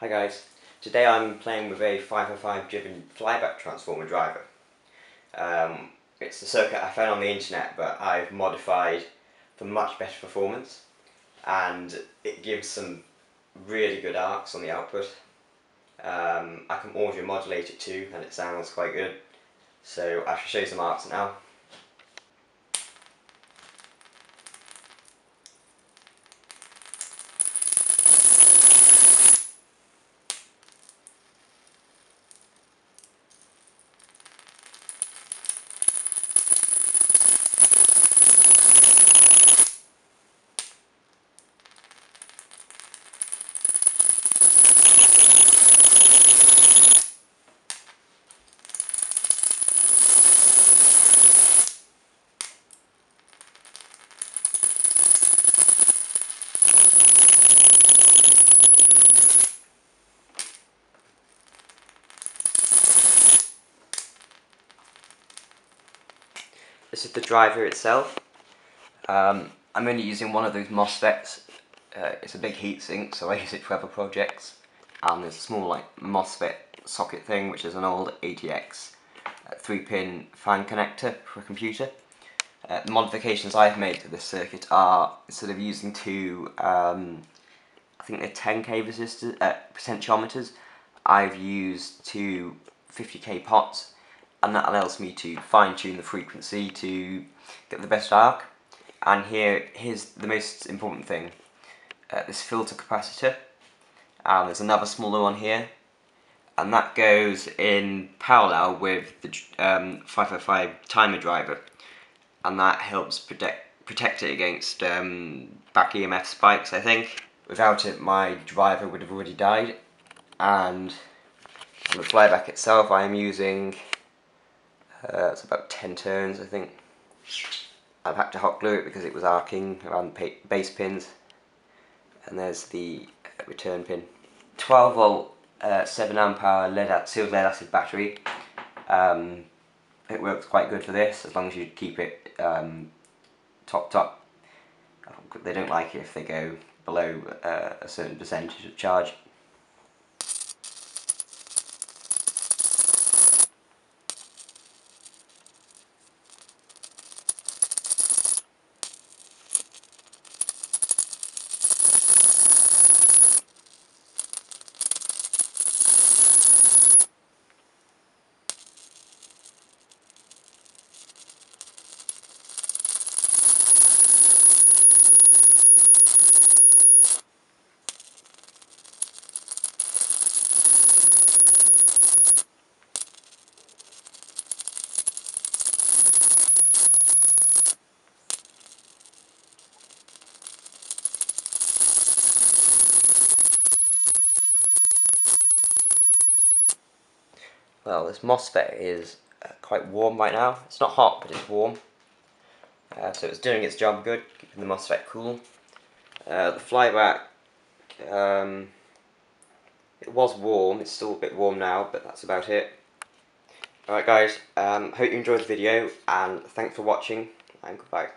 Hi guys, today I'm playing with a 555 driven flyback transformer driver. Um, it's a circuit I found on the internet but I've modified for much better performance and it gives some really good arcs on the output. Um, I can audio modulate it too and it sounds quite good so I shall show you some arcs now. This is the driver itself. Um, I'm only using one of those MOSFETs. Uh, it's a big heatsink, so I use it for other projects. And there's a small like MOSFET socket thing, which is an old ATX uh, 3-pin fan connector for a computer. Uh, the modifications I've made to this circuit are, instead of using two, um, I think they're 10k resistors, uh, potentiometers, I've used two 50k pots and that allows me to fine tune the frequency to get the best arc. And here here's the most important thing. Uh, this filter capacitor and there's another smaller one here and that goes in parallel with the um, 555 timer driver and that helps protect protect it against um, back EMF spikes I think. Without it my driver would have already died and on the flyback itself I am using uh, it's about 10 turns I think. I've had to hot glue it because it was arcing around the base pins. And there's the uh, return pin. 12 volt, uh, 7 amp hour lead sealed lead acid battery. Um, it works quite good for this as long as you keep it um, topped up. They don't like it if they go below uh, a certain percentage of charge. Well this MOSFET is uh, quite warm right now. It's not hot but it's warm. Uh, so it's doing its job good, keeping the MOSFET cool. Uh, the flyback, um, it was warm, it's still a bit warm now but that's about it. Alright guys, um, hope you enjoyed the video and thanks for watching and goodbye.